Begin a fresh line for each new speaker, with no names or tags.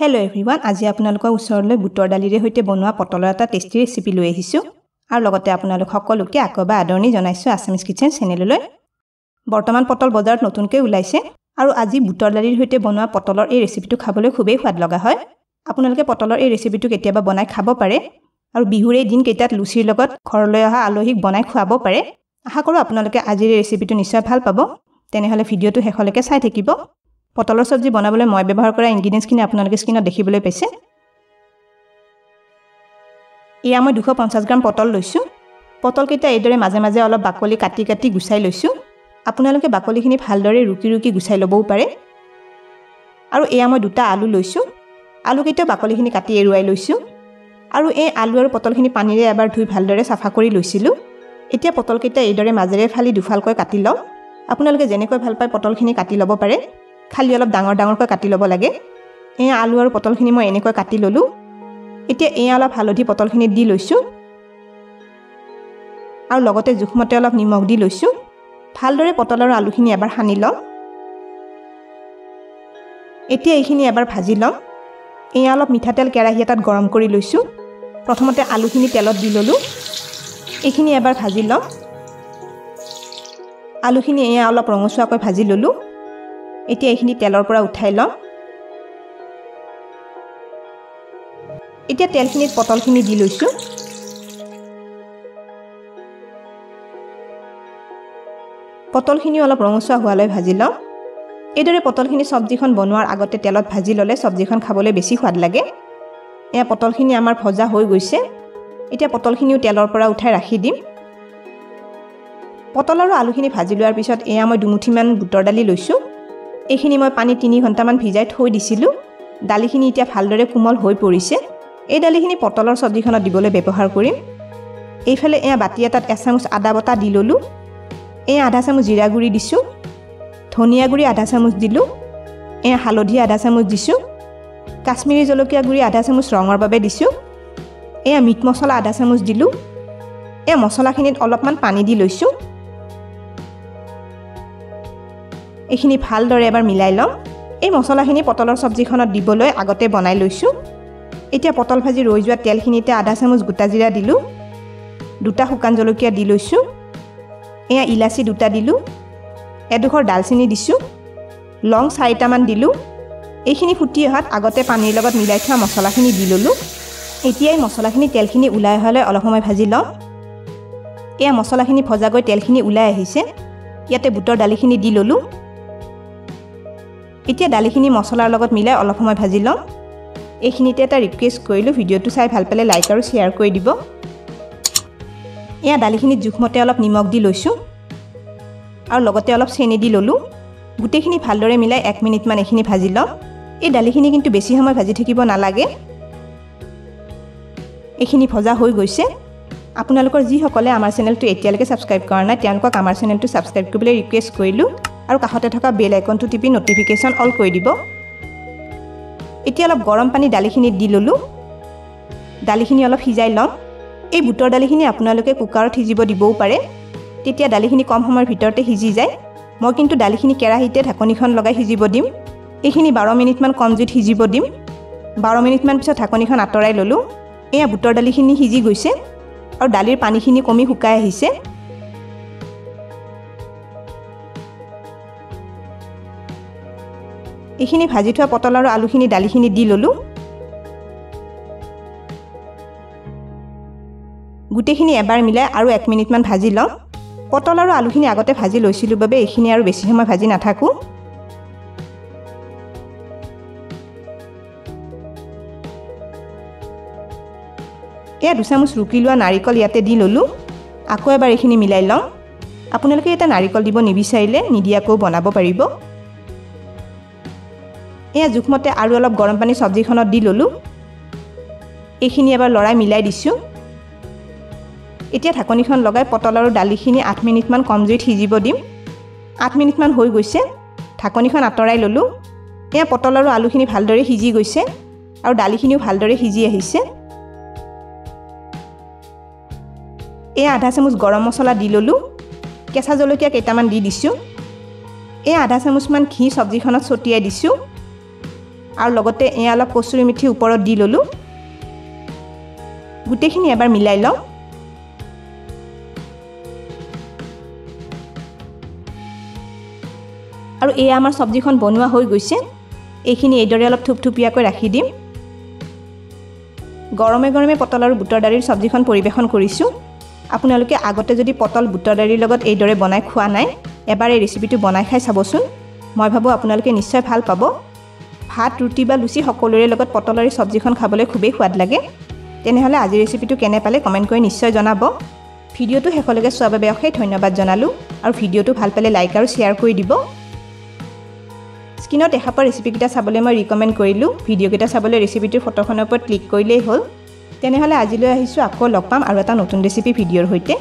Hello everyone আজি আপোনালোকৰ ওচৰলৈ বুটৰ দালিৰে সৈতে বনোৱা পটলৰ এটা টেষ্টি ৰেচিপি লৈ আহিছোঁ। আৰু লগতে আপোনালোক সকলোকে আকৌ এবাৰ আদৰণি জনাইছোঁ আছামিজ কিটচেন চেনেললৈ বৰ্তমান পটল বজাৰত নতুনকৈ ওলাইছে আৰু আজি বুটৰ দালিৰ সৈতে বনোৱা পটলৰ এই ৰেচিপিটো খাবলৈ খুবেই সোৱাদ লগা হয়। আপোনালোকে পটলৰ এই ৰেচিপিটো কেতিয়াবা বনাই খাব পাৰে আৰু বিহুৰ এই দিনকেইটাত লুচিৰ লগত ঘৰলৈ অহা আলহীক বনাই খুৱাব পাৰে। আশা কৰোঁ আপোনালোকে আজিৰ এই ৰেচিপিটো নিশ্চয় ভাল পাব। তেনেহ'লে ভিডিঅ'টো শেষলৈকে চাই থাকিব। পটলৰ চব্জি বনাবলৈ মই ব্যৱহাৰ কৰা ইনগ্ৰিডিয়েণ্টছখিনি আপোনালোকে স্ক্ৰীণত দেখিবলৈ পাইছে। এয়া মই দুশ পঞ্চাছ গ্ৰাম পটল লৈছোঁ। পটলকেইটা এইদৰে মাজে মাজে অলপ বাকলি কাটি কাটি গুচাই লৈছোঁ। আপোনালোকে বাকলিখিনি ভালদৰে ৰুকি ৰুকি গুচাই ল'বও পাৰে। আৰু এয়া মই দুটা আলু লৈছোঁ। আলুকেইটাও বাকলিখিনি কাটি এৰুৱাই লৈছোঁ। আৰু এই আলু আৰু পটলখিনি পানীৰে এবাৰ ধুই ভালদৰে চাফা কৰি লৈছিলোঁ। এতিয়া পটলকেইটা এইদৰে মাজেৰে ফালি দুফালকৈ কাটি লওঁ। আপোনালোকে যেনেকৈ ভাল পায় পটলখিনি কাটি ল'ব পাৰে। খালি অলপ ডাঙৰ ডাঙৰকৈ কাটি ল'ব লাগে। এয়া আলু আৰু পটলখিনি মই এনেকৈ কাটি ল'লোঁ। এতিয়া এয়া অলপ হালধি পটলখিনিত দি লৈছোঁ। আৰু লগতে জোখমতে অলপ নিমখ দি লৈছোঁ। ভালদৰে পটল আৰু আলুখিনি এবাৰ সানি লওঁ এতিয়া এইখিনি এবাৰ ভাজি লওঁ এয়া অলপ মিঠাতেল কেৰাহী এটাত গৰম কৰি লৈছোঁ। প্ৰথমতে আলুখিনি তেলত দি ল'লোঁ। এইখিনি এবাৰ ভাজি লওঁ আলুখিনি এয়া অলপ ৰঙচুৱাকৈ ভাজি ল'লোঁ। এতিয়া এইখিনি তেলৰ পৰা উঠাই লওঁ এতিয়া তেলখিনিত পটলখিনি দি লৈছোঁ। পটলখিনিও অলপ ৰঙচুৱা হোৱালৈ ভাজি লওঁ। এইদৰে পটলখিনি চব্জিখন বনোৱাৰ আগতে তেলত ভাজি ল'লে চব্জিখন খাবলৈ বেছি সোৱাদ লাগে। এয়া পটলখিনি আমাৰ ভজা হৈ গৈছে। এতিয়া পটলখিনিও তেলৰ পৰা উঠাই ৰাখি দিম। পটল আৰু আলুখিনি ভাজি লোৱাৰ পিছত এয়া মই দুমুঠিমান বুটৰ দালি লৈছোঁ। এইখিনি মই পানী তিনি ঘণ্টামান ভিজাই থৈ দিছিলোঁ। দালিখিনি এতিয়া ভালদৰে কোমল হৈ পৰিছে। এই দালিখিনি পটলৰ চব্জিখনত দিবলৈ ব্যৱহাৰ কৰিম। এইফালে এয়া বাতি এটাত এচামুচ আদা বটা দি ল'লোঁ। এয়া আধা চামুচ জিৰা গুড়ি দিছোঁ। ধনিয়া গুড়ি আধা চামুচ দিলোঁ। এয়া হালধি আধা চামুচ দিছোঁ। কাশ্মীৰী জলকীয়া গুড়ি আধা চামুচ ৰঙৰ বাবে দিছোঁ। এয়া মিট মছলা আধা চামুচ দিলোঁ। এয়া মছলাখিনিত অলপমান পানী দি লৈছোঁ। এইখিনি ভালদৰে এবাৰ মিলাই ল'ম। এই মছলাখিনি পটলৰ চব্জিখনত দিবলৈ আগতে বনাই লৈছোঁ। এতিয়া পটল ভাজি ৰৈ যোৱা তেলখিনিতে আধা চামুচ গোটা জিৰা দিলোঁ। দুটা শুকান জলকীয়া দি লৈছোঁ। এয়া ইলাচি দুটা দিলোঁ। এডোখৰ ডালচেনি দিছোঁ। লং চাৰিটামান দিলোঁ। এইখিনি ফুটি অহাত আগতে পানীৰ লগত মিলাই থোৱা মছলাখিনি দি ল'লোঁ। এতিয়াই মছলাখিনি তেলখিনি ওলাই অহালৈ অলপ সময় ভাজি লওঁ এয়া মছলাখিনি ভজাগৈ তেলখিনি ওলাই আহিছে। ইয়াতে বুটৰ দালিখিনি দি ল'লোঁ। এতিয়া দালিখিনি মছলাৰ লগত মিলাই অলপ সময় ভাজি লওঁ এইখিনিতে এটা ৰিকুৱেষ্ট কৰিলোঁ ভিডিঅ'টো চাই ভাল পালে লাইক আৰু শ্বেয়াৰ কৰি দিব। এয়া দালিখিনিত জোখমতে অলপ নিমখ দি লৈছোঁ। আৰু লগতে অলপ চেনি দি ল'লোঁ। গোটেইখিনি ভালদৰে মিলাই এক মিনিটমান এইখিনি ভাজি লওঁ এই দালিখিনি কিন্তু বেছি সময় ভাজি থাকিব নালাগে। এইখিনি ভজা হৈ গৈছে। আপোনালোকৰ যিসকলে আমাৰ চেনেলটো এতিয়ালৈকে ছাবস্ক্ৰাইব কৰা নাই তেওঁলোকক আমাৰ চেনেলটো ছাবস্ক্ৰাইব কৰিবলৈ ৰিকুৱেষ্ট কৰিলোঁ। আৰু কাষতে থকা বেল আইকনটো টিপি নটিফিকেশ্যন অল কৰি দিব। এতিয়া অলপ গৰম পানী দালিখিনিত দি ল'লোঁ। দালিখিনি অলপ সিজাই ল'ম। এই বুটৰ দালিখিনি আপোনালোকে কুকাৰত সিজিব দিবও পাৰে। তেতিয়া দালিখিনি কম সময়ৰ ভিতৰতে সিজি যায়। মই কিন্তু দালিখিনি কেৰাহীতে ঢাকনিখন লগাই সিজিব দিম। এইখিনি বাৰ মিনিটমান কম জুইত সিজিব দিম। বাৰ মিনিটমান পিছত ঢাকনিখন আঁতৰাই ল'লোঁ। এয়া বুটৰ দালিখিনি সিজি গৈছে। আৰু দালিৰ পানীখিনি কমি শুকাই আহিছে। এইখিনি ভাজি থোৱা পটল আৰু আলুখিনি দালিখিনি দি ল'লোঁ। গোটেইখিনি এবাৰ মিলাই আৰু এক মিনিটমান ভাজি লওঁ। পটল আৰু আলুখিনি আগতে ভাজি লৈছিলোঁ বাবে এইখিনি আৰু বেছি সময় ভাজি নাথাকোঁ। এয়া দুচামুচ ৰুকি লোৱা নাৰিকল ইয়াতে দি ল'লোঁ। আকৌ এবাৰ এইখিনি মিলাই লওঁ। আপোনালোকে এটা নাৰিকল দিব নিবিচাৰিলে নিদিয়াকৈও বনাব পাৰিব। এয়া জোখমতে আৰু অলপ গৰম পানী চব্জিখনত দি ল'লোঁ। এইখিনি এবাৰ লৰাই মিলাই দিছোঁ। এতিয়া ঢাকনিখন লগাই পটল আৰু দালিখিনি আঠ মিনিটমান কম জুইত সিজিব দিম। আঠ মিনিটমান হৈ গৈছে। ঢাকনিখন আঁতৰাই ল'লোঁ। এয়া পটল আৰু আলুখিনি ভালদৰে সিজি গৈছে আৰু দালিখিনিও ভালদৰে সিজি আহিছে। এয়া আধা চামুচ গৰম মছলা দি ল'লোঁ। কেঁচা জলকীয়া কেইটামান দি দিছোঁ। এয়া আধা চামুচমান ঘি চব্জিখনত ছটিয়াই দিছোঁ। আৰু লগতে এয়া অলপ কচুৰি মিঠি ওপৰত দি ল'লোঁ। গোটেইখিনি এবাৰ মিলাই লওঁ। আৰু এয়া আমাৰ চব্জিখন বনোৱা হৈ গৈছে। এইখিনি এইদৰে অলপ থুপথুপীয়াকৈ ৰাখি দিম। গৰমে গৰমে পটল আৰু বুটৰ দালিৰ চব্জিখন পৰিৱেশন কৰিছোঁ। আপোনালোকে আগতে যদি পটল বুটৰ দালিৰ লগত এইদৰে বনাই খোৱা নাই এবাৰ এই ৰেচিপিটো বনাই খাই চাবচোন। মই ভাবোঁ আপোনালোকে নিশ্চয় ভাল পাব। ভাত ৰুটি বা লুচি সকলোৰে লগত পটলৰ চব্জিখন খাবলৈ খুবেই সোৱাদ লাগে। তেনেহ'লে আজিৰ ৰেচিপিটো কেনে পালে কমেণ্ট কৰি নিশ্চয় জনাব। ভিডিঅ'টো শেষলৈকে চোৱাৰ বাবে অশেষ ধন্যবাদ জনালোঁ আৰু ভিডিঅ'টো ভাল পালে লাইক আৰু শ্বেয়াৰ কৰি দিব। স্ক্ৰীণত দেখা পোৱা ৰেচিপিকেইটা চাবলৈ মই ৰিকমেণ্ড কৰিলোঁ। ভিডিঅ'কেইটা চাবলৈ ৰেচিপিটোৰ ফটোখনৰ ওপৰত ক্লিক কৰিলেই হ'ল। তেনেহ'লে আজিলৈ আহিছোঁ আকৌ লগ পাম আৰু এটা নতুন ৰেচিপি ভিডিঅ'ৰ সৈতে।